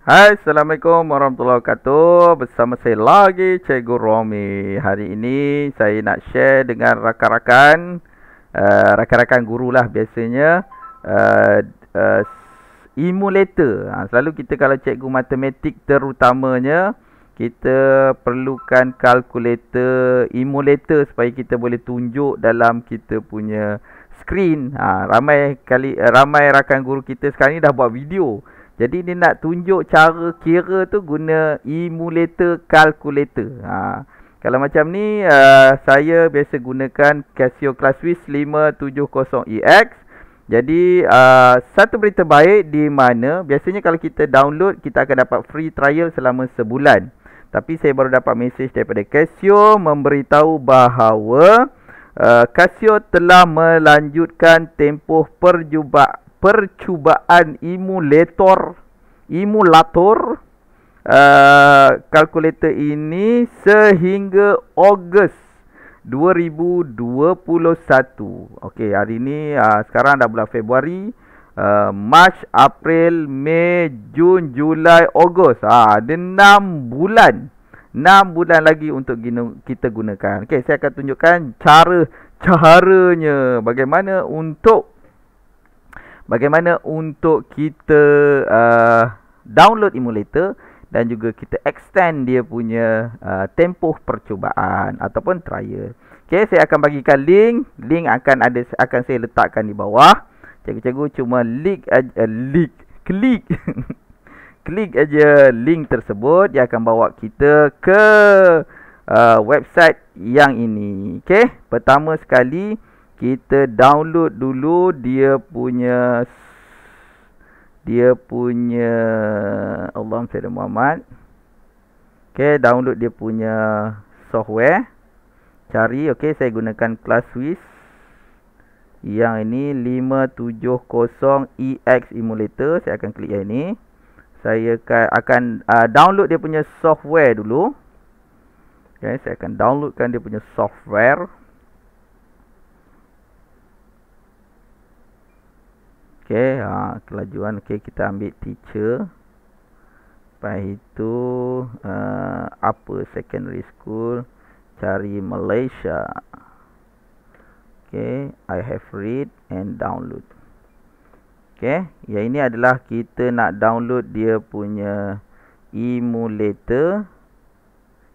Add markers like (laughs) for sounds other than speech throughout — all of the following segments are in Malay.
Hai, Assalamualaikum warahmatullahi wabarakatuh. Bersama saya lagi Cikgu Romi. Hari ini saya nak share dengan rakan-rakan uh, Rakan-rakan guru lah biasanya uh, uh, Emulator. Ha, Selalu kita kalau cikgu matematik terutamanya Kita perlukan kalkulator emulator Supaya kita boleh tunjuk dalam kita punya screen. Ha, Ramai kali ramai rakan guru kita sekarang ni dah buat video jadi dia nak tunjuk cara kira tu guna emulator calculator. Ha. Kalau macam ni uh, saya biasa gunakan Casio ClassWiz 570EX. Jadi uh, satu berita baik di mana biasanya kalau kita download kita akan dapat free trial selama sebulan. Tapi saya baru dapat mesej daripada Casio memberitahu bahawa uh, Casio telah melanjutkan tempoh perjumpaan percubaan emulator emulator uh, kalkulator ini sehingga Ogos 2021. Okey, hari ini uh, sekarang dah bulan Februari, uh, Mac, April, Mei, Jun, Julai, Ogos. Ah, ada 6 bulan. 6 bulan lagi untuk kita gunakan. Okey, saya akan tunjukkan cara caranya bagaimana untuk bagaimana untuk kita uh, download emulator dan juga kita extend dia punya uh, tempoh percubaan ataupun trial. Okey, saya akan bagikan link. Link akan ada akan saya letakkan di bawah. Cikgu-cikgu cuma link aja uh, link klik (laughs) klik aja link tersebut dia akan bawa kita ke uh, website yang ini. Okey, pertama sekali kita download dulu dia punya dia punya Allah Muhammad Muhammad. Okay, download dia punya software. Cari okay, saya gunakan ClassWiz. Yang ini 570EX emulator. Saya akan klik yang ini. Saya akan uh, download dia punya software dulu. Okay, saya akan downloadkan dia punya software Okey, ha, kelajuan okey kita ambil teacher. Lepas itu uh, apa secondary school cari Malaysia. Okey, I have read and download. Okey, yang ini adalah kita nak download dia punya emulator.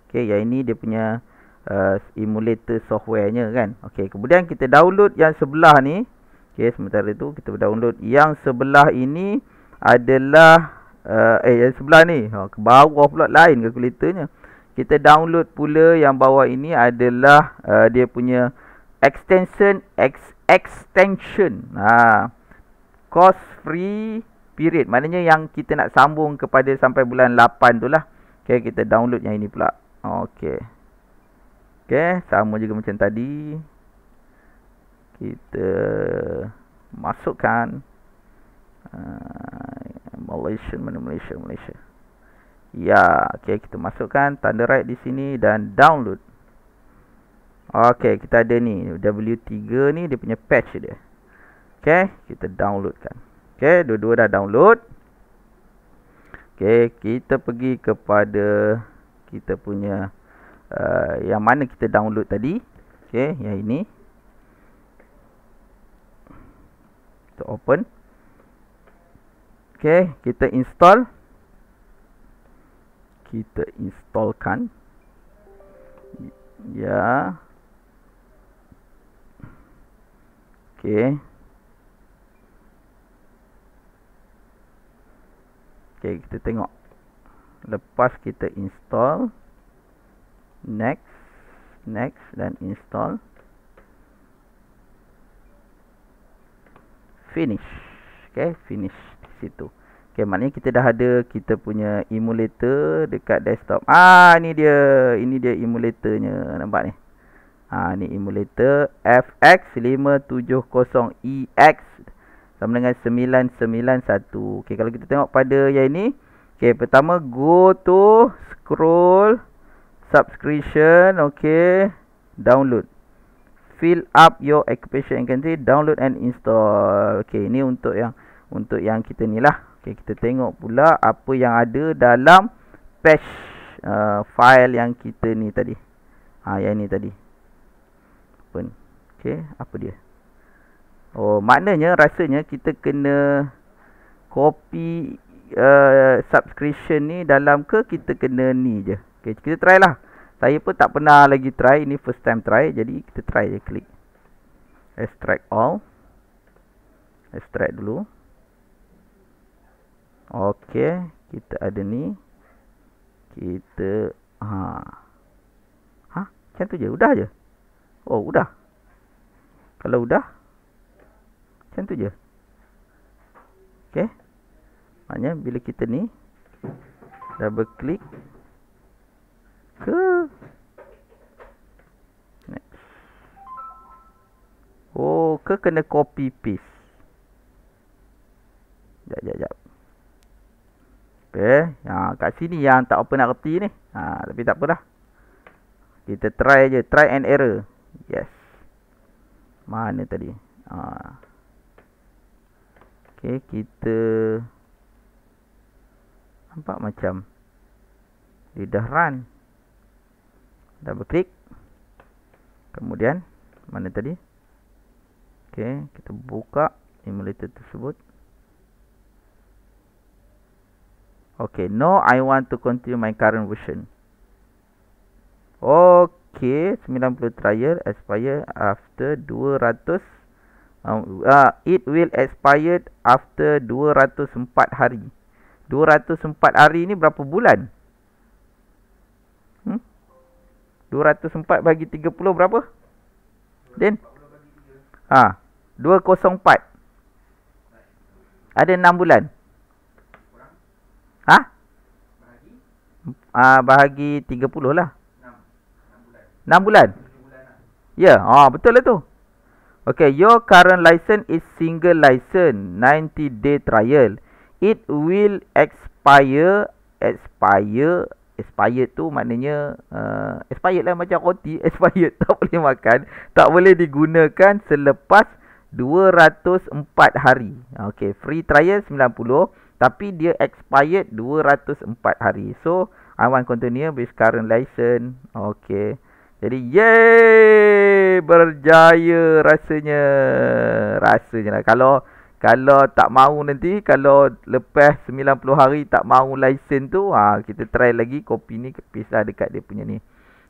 Okey, yang ini dia punya uh, emulator softwarenya kan. Okey, kemudian kita download yang sebelah ni. Okey, sementara itu kita download yang sebelah ini adalah uh, eh yang sebelah ni. Ha, ke bawah pula lain kalkulatornya. Kita download pula yang bawah ini adalah uh, dia punya extension ex extension. Ha. Cost free period. Maknanya yang kita nak sambung kepada sampai bulan 8 tu lah. Okey, kita download yang ini pula. Okey. Okey, sama juga macam tadi kita masukkan uh, Malaysia mana Malaysia Malaysia. Ya okey kita masukkan tanda right di sini dan download. Okey kita ada ni W3 ni dia punya patch dia. Okey kita downloadkan. Okey dua-dua dah download. Okey kita pergi kepada kita punya uh, yang mana kita download tadi. Okey yang ini kita open. Okay, kita install. Kita installkan. Ya. Okay, Okay, kita tengok. Lepas kita install next next dan install finish. Okay finish situ. Okay maknanya kita dah ada kita punya emulator dekat desktop. Ah ni dia. Ini dia emulatornya nampak ni? Ah ni emulator FX570EX sama dengan 991 okay kalau kita tengok pada yang ini okay pertama go to scroll subscription. Okay download fill up your occupation and country download and install okey ini untuk yang untuk yang kita ni lah Okay, kita tengok pula apa yang ada dalam patch uh, file yang kita ni tadi. Ha, yang ni tadi. Open. Okay, apa dia? Oh, maknanya rasanya kita kena copy uh, subscription ni dalam ke kita kena ni je. Okay, kita try lah. Saya pun tak pernah lagi try. Ini first time try. Jadi, kita try je. Klik. Extract all. Extract dulu. Okey, kita ada ni. Kita ha. Ha, macam tu je. Udah je. Oh, udah. Kalau udah macam tu je. Okey. Maknanya bila kita ni double click ke next. Oh, ke kena copy paste. Jap, jap, jap. Okay. Ha, kat sini yang tak apa nak reti ni. Ha, tapi tak apa dah. Kita try je. Try and error. Yes. Mana tadi? Ha. Okay, kita... Nampak macam... Dia dah run. Double click. Kemudian, mana tadi? Okay, kita buka emulator tersebut. Okay, no, I want to continue my current version. Okay, 90 trial expire after 200. Um, uh, it will expire after 204 hari. 204 hari ni berapa bulan? 204 bagi 30 berapa? Then? Ha, 204. Ada 6 bulan. Ha? Ah bahagi 30 lah. 6 bulan. Ya, yeah. ah betul lah tu. Okay, your current license is single license 90 day trial. It will expire expire expired tu maknanya uh, expired lah macam roti (laughs) expired tak boleh makan tak boleh digunakan selepas 204 hari okay free trial 90 tapi dia expired 204 hari. So, I want continue with current license. Okay. Jadi, yay! Berjaya rasanya. Rasanya lah. Kalau kalau tak mau nanti, kalau lepas 90 hari tak mau license tu, ha, kita try lagi copy ni, pisah dekat dia punya ni.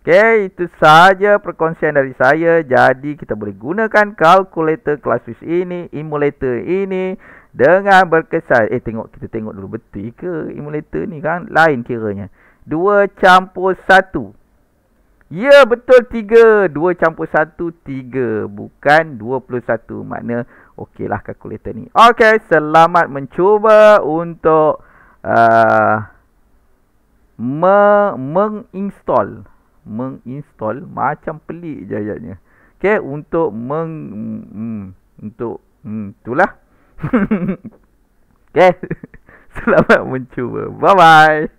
Okay, itu saja perkongsian dari saya. Jadi, kita boleh gunakan calculator kelas ini, emulator ini dengan berkesan Eh tengok kita tengok dulu Betul ke emulator ni kan Lain kiranya Dua campur satu Ya betul tiga Dua campur satu Tiga Bukan dua puluh satu Makna Okey lah kalkulator ni Okey Selamat mencuba Untuk uh, me Menginstall Menginstall Macam pelik je ayatnya Okey Untuk meng mm, Untuk mm, Itulah (laughs) okay. (laughs) Selamat mencuba. Bye-bye.